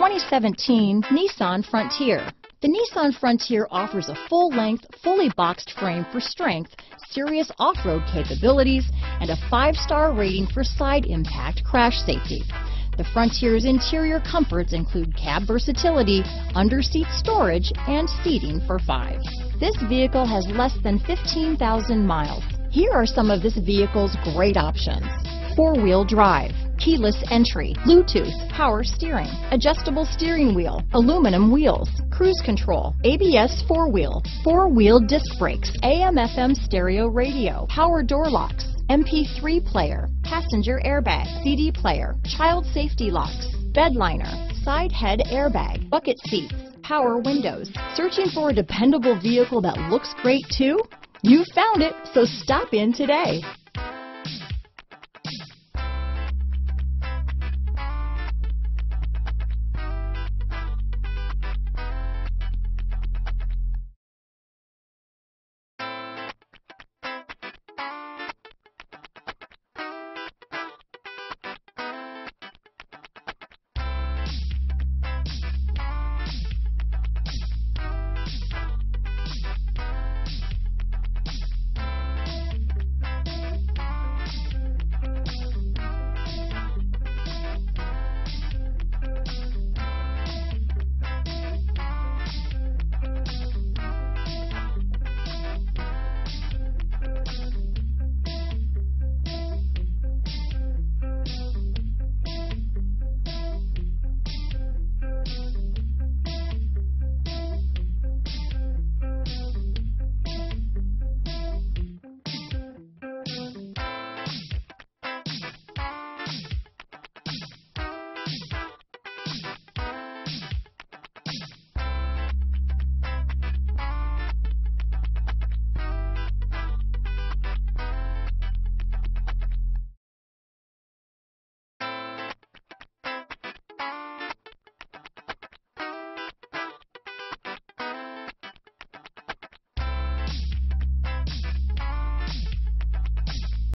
2017 Nissan Frontier. The Nissan Frontier offers a full-length, fully boxed frame for strength, serious off-road capabilities, and a five-star rating for side impact crash safety. The Frontier's interior comforts include cab versatility, under-seat storage, and seating for five. This vehicle has less than 15,000 miles. Here are some of this vehicle's great options. Four-wheel drive, keyless entry, Bluetooth, power steering, adjustable steering wheel, aluminum wheels, cruise control, ABS four-wheel, four-wheel disc brakes, AM FM stereo radio, power door locks, MP3 player, passenger airbag, CD player, child safety locks, bed liner, side head airbag, bucket seats, power windows. Searching for a dependable vehicle that looks great too? You found it, so stop in today.